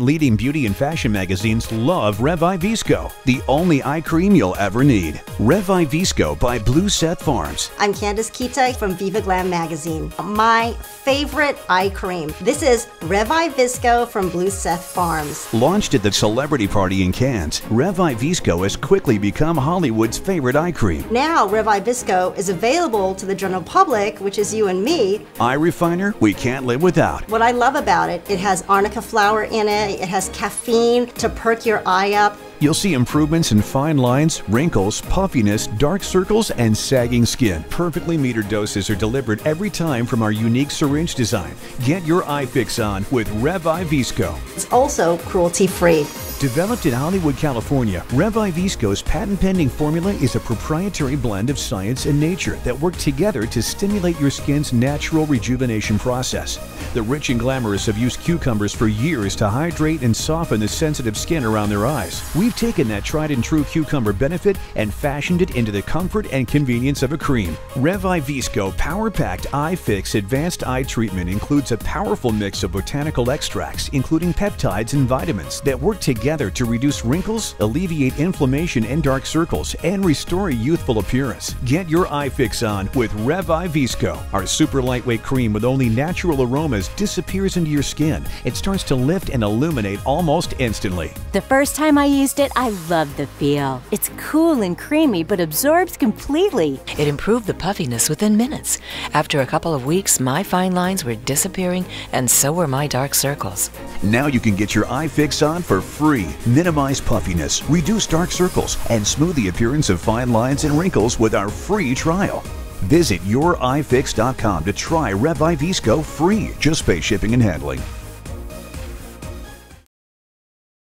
Leading beauty and fashion magazines love Revi Visco, the only eye cream you'll ever need. Revi Visco by Blue Seth Farms. I'm Candice Kita from Viva Glam magazine. My favorite eye cream. This is Revi Visco from Blue Seth Farms. Launched at the celebrity party in Cannes, Revi Visco has quickly become Hollywood's favorite eye cream. Now Revi Visco is available to the general public, which is you and me. Eye refiner we can't live without. What I love about it, it has arnica flower in it, it has caffeine to perk your eye up. You'll see improvements in fine lines, wrinkles, puffiness, dark circles, and sagging skin. Perfectly metered doses are delivered every time from our unique syringe design. Get your eye fix on with Revi Visco. It's also cruelty free. Developed in Hollywood, California, Revi Visco's patent pending formula is a proprietary blend of science and nature that work together to stimulate your skin's natural rejuvenation process. The rich and glamorous have used cucumbers for years to hydrate and soften the sensitive skin around their eyes. We've taken that tried and true cucumber benefit and fashioned it into the comfort and convenience of a cream. Revi Visco Power Packed Eye Fix Advanced Eye Treatment includes a powerful mix of botanical extracts, including peptides and vitamins, that work together to reduce wrinkles, alleviate inflammation and dark circles, and restore a youthful appearance. Get your eye fix on with Revi Visco. Our super lightweight cream with only natural aromas disappears into your skin. It starts to lift and illuminate almost instantly. The first time I used it, I loved the feel. It's cool and creamy, but absorbs completely. It improved the puffiness within minutes. After a couple of weeks, my fine lines were disappearing, and so were my dark circles. Now you can get your eye fix on for free. Minimize puffiness, reduce dark circles, and smooth the appearance of fine lines and wrinkles with our free trial. Visit youreyefix.com to try Visco free. Just pay shipping and handling.